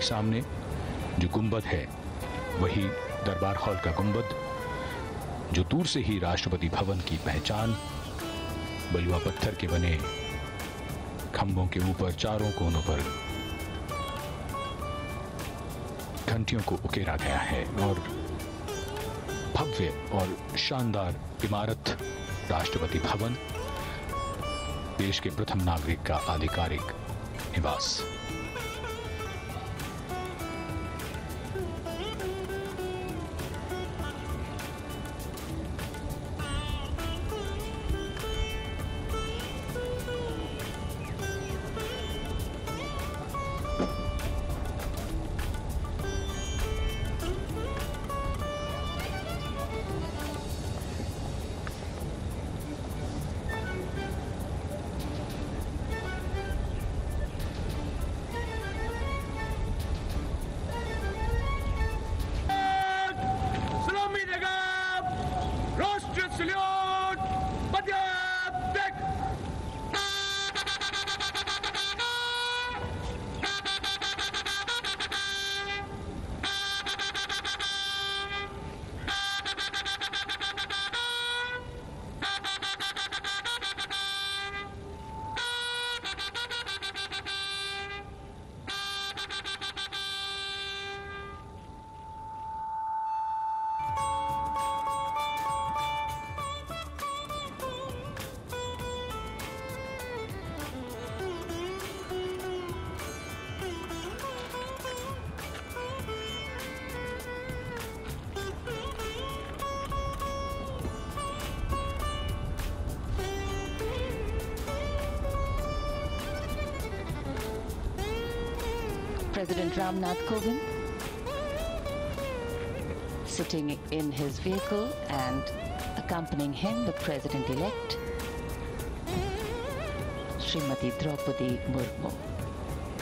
ठीक सामने जो गुंबद है, वही दरबार हॉल का गुंबद, जो दूर से ही राष्ट्रपति भवन की पहचान, बलुआ पत्थर के बने खंभों के ऊपर चारों कोनों पर घंटियों को उकेरा गया है और भव्य और शानदार इमारत राष्ट्रपति भवन, देश के प्रथम नागरिक का आधिकारिक निवास। President Ramnath Kovind sitting in his vehicle and accompanying him, the President-elect, Srimati Draupadi Murmu,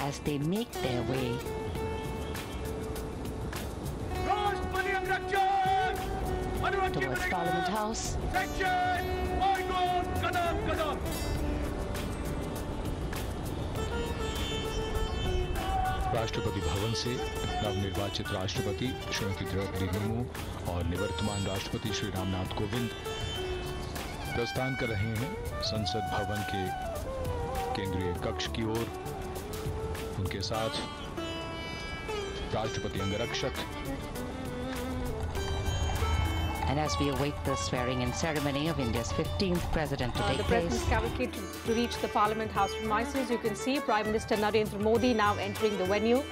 as they make their way towards Parliament House. Rashtrapati Bhavan से नवनिर्वाचित राष्ट्रपति श्रीमती द्रौपदी मुर्मू और निवर्तमान राष्ट्रपति श्री रामनाथ कोविंद प्रस्थान कर रहे हैं संसद भवन के केंद्रीय कक्ष की ओर। उनके साथ राष्ट्रपति अंगरक्षक and as we await the swearing-in ceremony of India's 15th president to Uh, take the place. President's cavalcade to, reach the Parliament House premises. You can see Prime Minister Narendra Modi now entering the venue.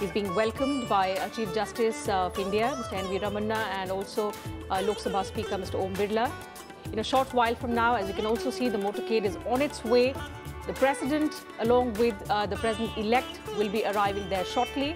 He's being welcomed by uh, Chief Justice uh, of India, Mr. N.V. Ramanna, and also uh, Lok Sabha Speaker, Mr. Om Birla. In a short while from now, as you can also see, the motorcade is on its way. The President, along with uh, the President-elect, will be arriving there shortly.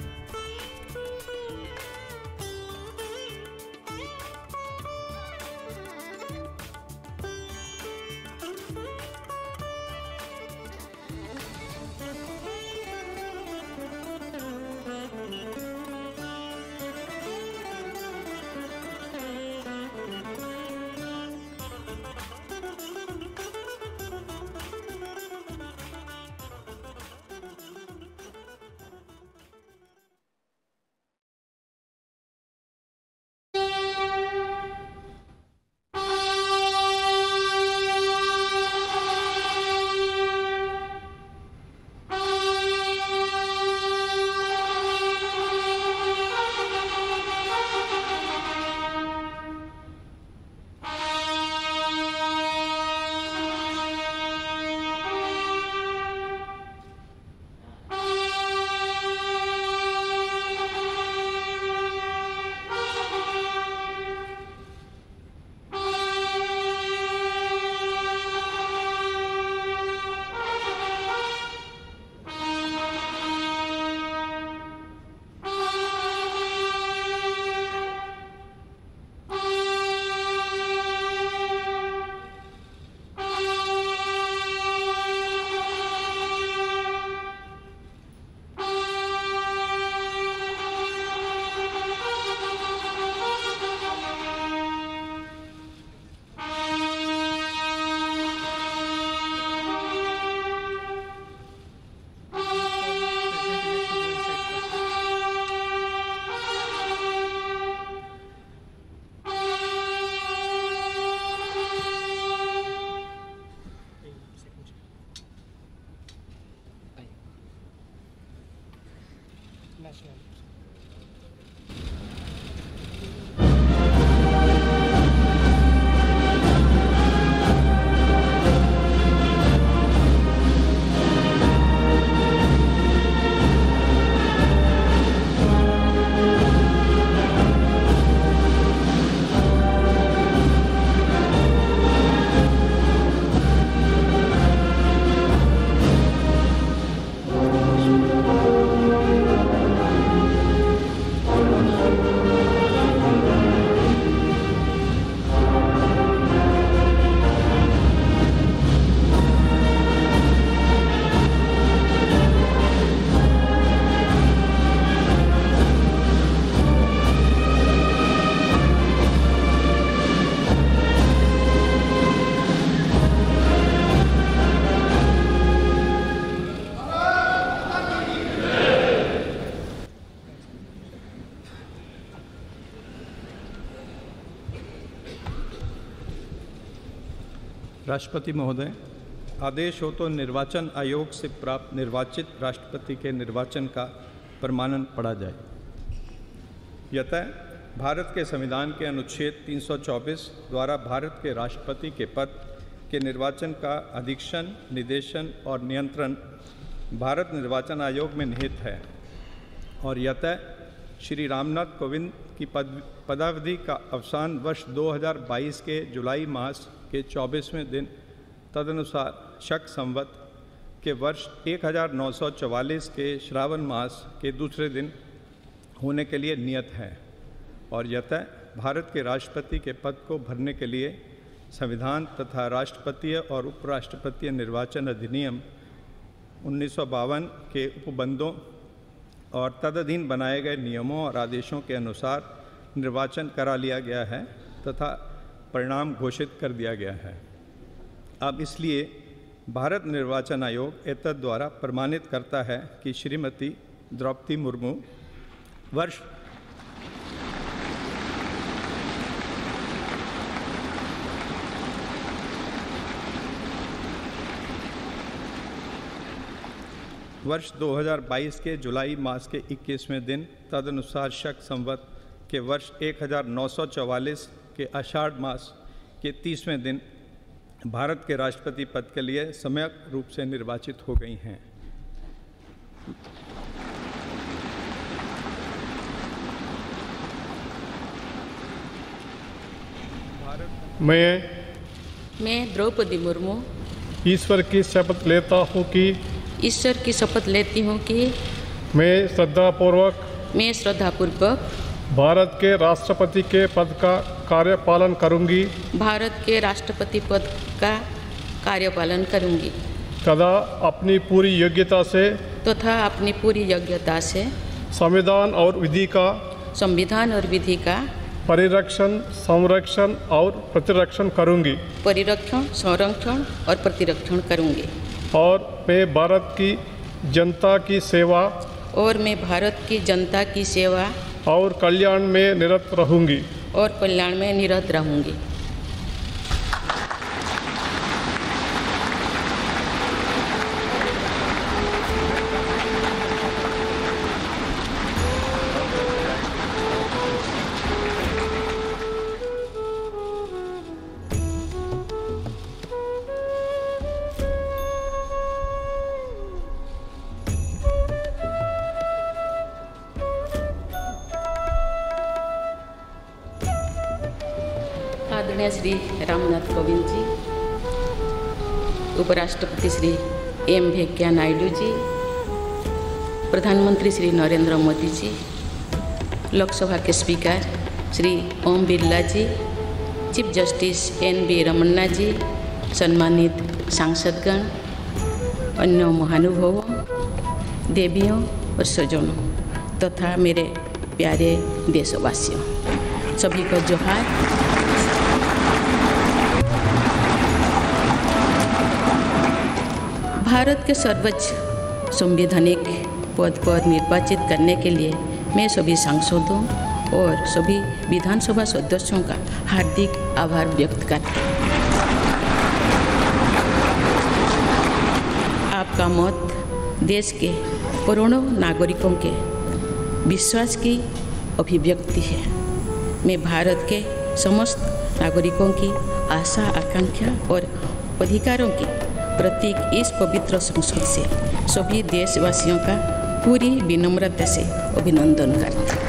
राष्ट्रपति महोदय, आदेश हो तो निर्वाचन आयोग से प्राप्त निर्वाचित राष्ट्रपति के निर्वाचन का प्रमाणन पढ़ा जाए। यतः भारत के संविधान के अनुच्छेद 324 द्वारा भारत के राष्ट्रपति के पद के निर्वाचन का अधीक्षण, निदेशन और नियंत्रण भारत निर्वाचन आयोग में निहित है और यतः श्री रामनाथ कोविंद की पद, पदावधि का अवसान वर्ष 2022 के जुलाई मास के 24वें दिन तदनुसार शक संवत के वर्ष 1944 के श्रावण मास के दूसरे दिन होने के लिए नियत है। और यतः भारत के राष्ट्रपति के पद को भरने के लिए संविधान तथा राष्ट्रपतीय और उपराष्ट्रपतीय निर्वाचन अधिनियम उन्नीस सौ बावन के उपबंधों और तदधीन बनाए गए नियमों और आदेशों के अनुसार निर्वाचन करा लिया गया है तथा परिणाम घोषित कर दिया गया है। अब इसलिए भारत निर्वाचन आयोग एतद द्वारा प्रमाणित करता है कि श्रीमती द्रौपदी मुर्मू वर्ष वर्ष 2022 के जुलाई मास के 21वें दिन तदनुसार शक संवत के वर्ष 1944 के आषाढ़ मास के 30वें दिन भारत के राष्ट्रपति पद के लिए सम्यक रूप से निर्वाचित हो गई हैं। मैं मैं द्रौपदी मुर्मू। ईश्वर की शपथ लेता हूँ कि ईश्वर की शपथ लेती हूँ कि मैं श्रद्धापूर्वक मैं श्रद्धापूर्वक भारत के राष्ट्रपति के पद का कार्यपालन करूँगी। भारत के राष्ट्रपति पद का कार्यपालन करूँगी। तथा अपनी पूरी योग्यता से तथा तो अपनी पूरी योग्यता से संविधान और विधि का संविधान और विधि का परिरक्षण संरक्षण और प्रतिरक्षण करूँगी। परिरक्षण संरक्षण और प्रतिरक्षण करूँगी। और मैं भारत की जनता की सेवा और मैं भारत की जनता की सेवा और कल्याण में निरत रहूँगी। और कल्याण में निरत रहूँगी। आदरणीय श्री रामनाथ कोविंद जी उपराष्ट्रपति श्री एम वेंकैया नायडू जी, प्रधानमंत्री श्री नरेंद्र मोदी जी लोकसभा के speaker Shri Om Birla ji, chief justice N V Ramana ji सम्मानित सांसदगण, अन्य महानुभावों, देवियों और स्वजनों तथा मेरे प्यारे देशवासियों, सभी को जोहार। भारत के सर्वोच्च संवैधानिक पद पर निर्वाचित करने के लिए मैं सभी सांसदों और सभी विधानसभा सदस्यों का हार्दिक आभार व्यक्त करती हूँ। आपका मत देश के करोड़ों नागरिकों के विश्वास की अभिव्यक्ति है। मैं भारत के समस्त नागरिकों की आशा, आकांक्षा और अधिकारों की प्रतीक इस पवित्र संसद से। सभी देशवासियों का पूरी विनम्रता से अभिनंदन करती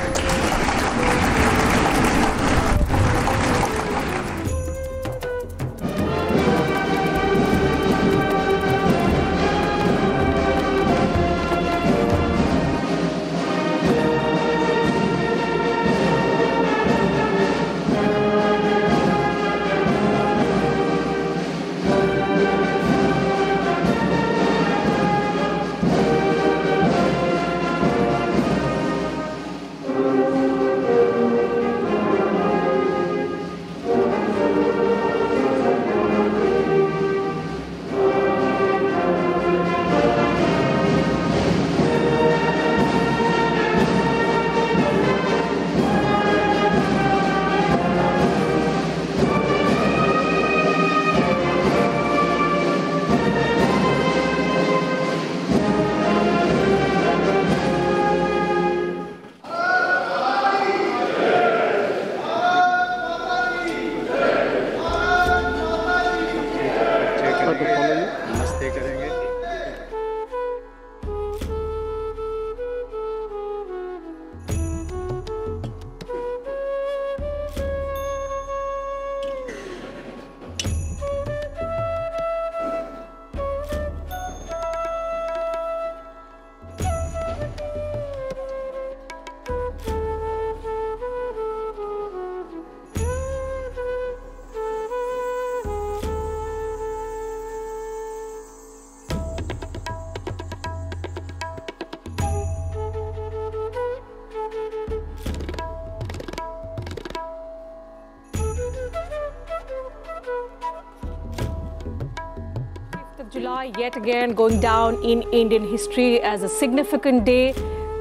July, yet again going down in Indian history as a significant day.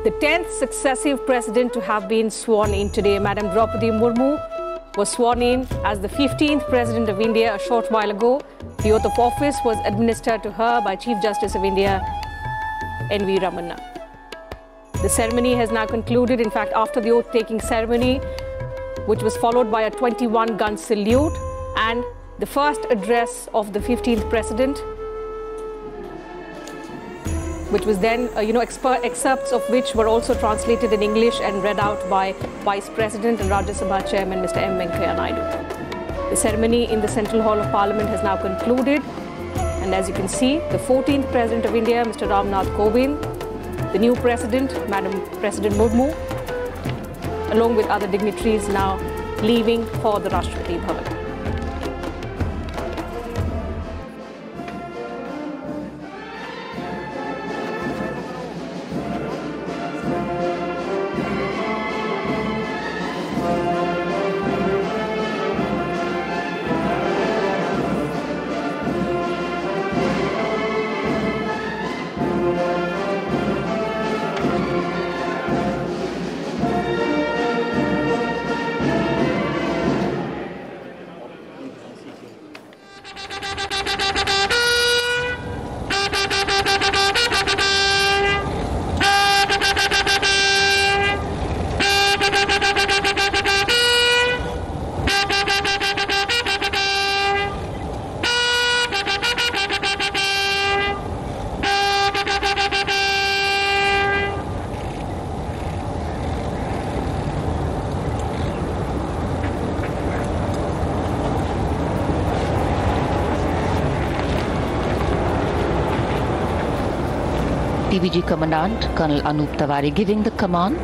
The 10th successive president to have been sworn in today. Madam Draupadi Murmu was sworn in as the 15th president of India a short while ago. The oath of office was administered to her by Chief Justice of India, N.V. Ramana. The ceremony has now concluded. In fact, after the oath taking ceremony, which was followed by a 21 gun salute and the first address of the 15th president, which was then, uh, you know, exper- excerpts of which were also translated in English and read out by Vice President and Rajya Sabha Chairman Mr. M. Venkaiah Naidu. The ceremony in the Central Hall of Parliament has now concluded, and as you can see, the 14th President of India, Mr. Ramnath Kovind, the new President, Madam President Murmu, along with other dignitaries now leaving for the Rashtrapati Bhavan. Commandant Colonel Anup Tawari giving the command.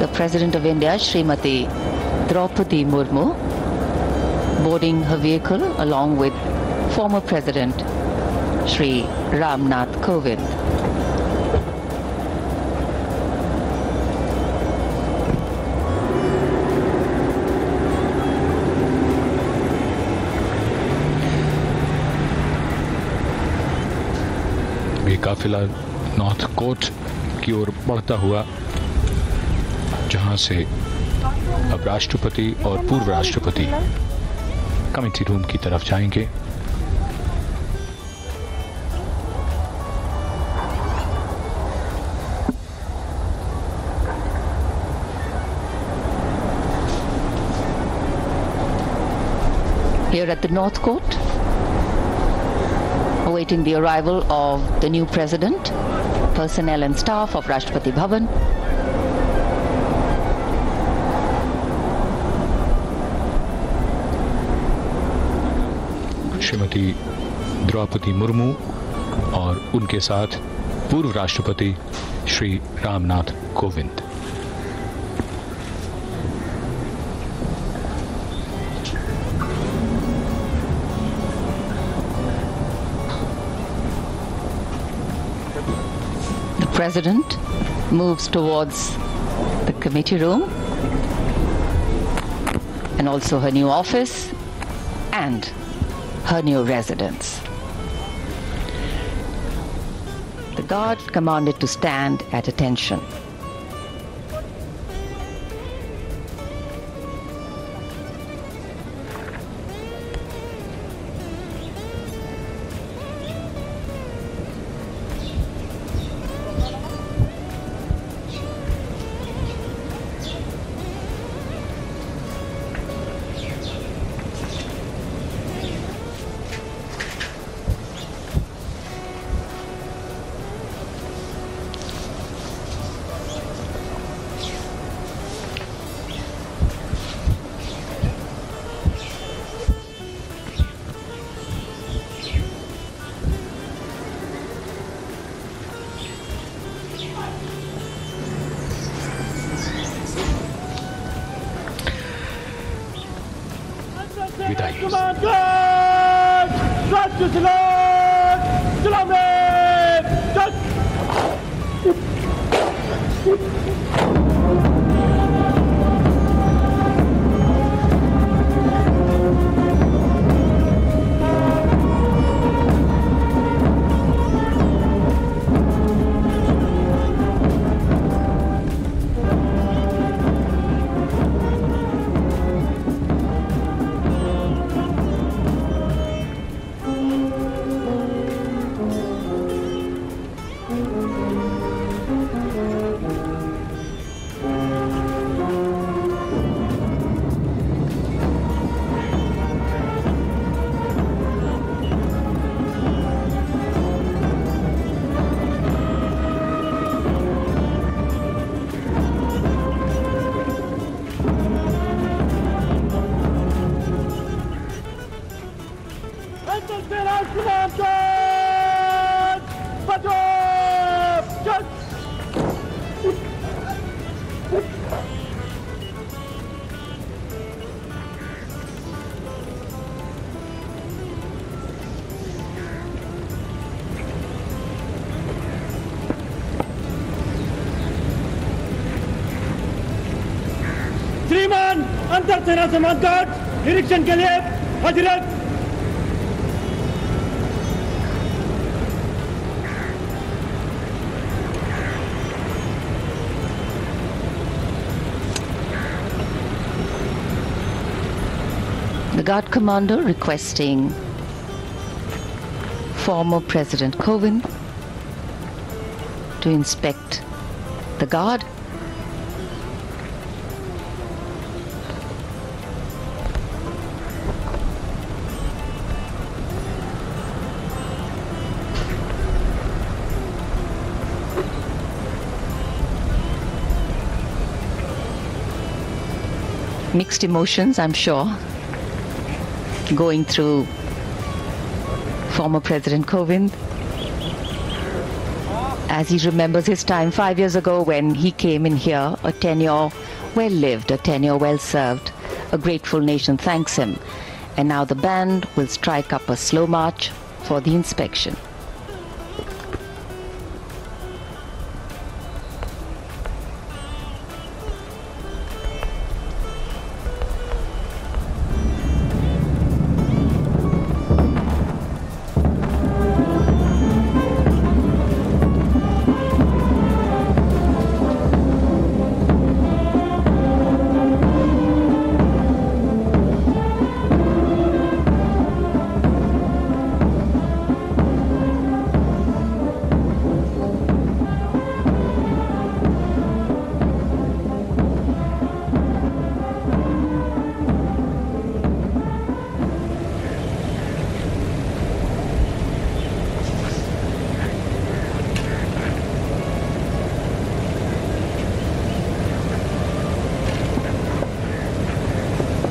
The President of India, Srimati Draupadi Murmu, boarding her vehicle along with former President Sri Ramnath Kovind. काफिला north court की ओर बढ़ता हुआ जहाँ से अब राष्ट्रपति और पूर्व राष्ट्रपति कमेटी रूम की तरफ़ जाएँगे। Here at the North Court, awaiting the arrival of the new president, personnel and staff of Rashtrapati Bhavan. Shrimati Draupadi Murmu और उनके साथ पूर्व राष्ट्रपति Shri Ramnath Kovind President moves towards the committee room and also her new office and her new residence. The guard commanded to stand at attention. ছিল सेना समाजघाट निरीक्षण के लिए हजरत The Guard Commander requesting former President Kovind to inspect the guard. Mixed emotions, I'm sure, going through former President Kovind as he remembers his time five years ago when he came in here, a tenure well lived, a tenure well served. A grateful nation thanks him. And now the band will strike up a slow march for the inspection.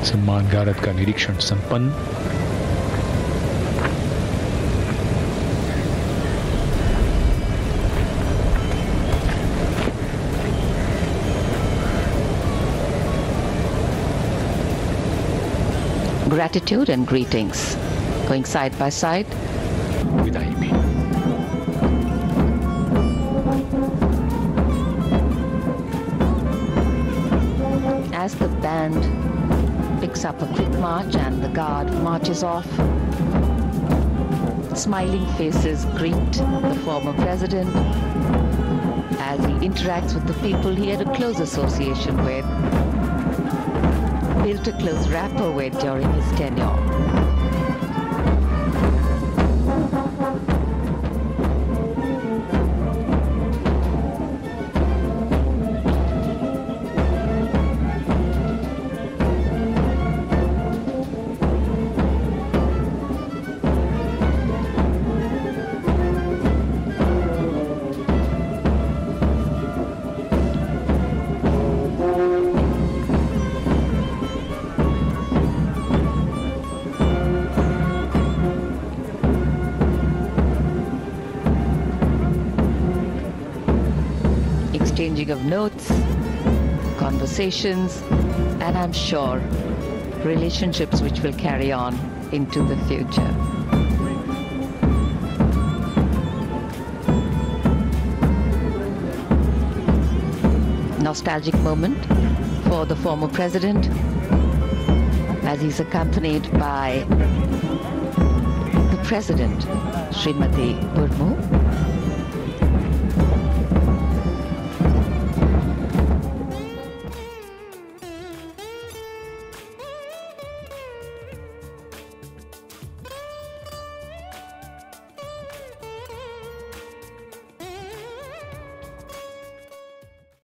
सम्मान गारद का निरीक्षण संपन्न Gratitude and greetings going side by side. विदाई भी As the band up a quick march and the guard marches off, smiling faces greet the former president as he interacts with the people he had a close association with, built a close rapport with during his tenure. Exchanging of notes, conversations, and I'm sure relationships which will carry on into the future. Nostalgic moment for the former president as he's accompanied by the president, Srimati Murmu,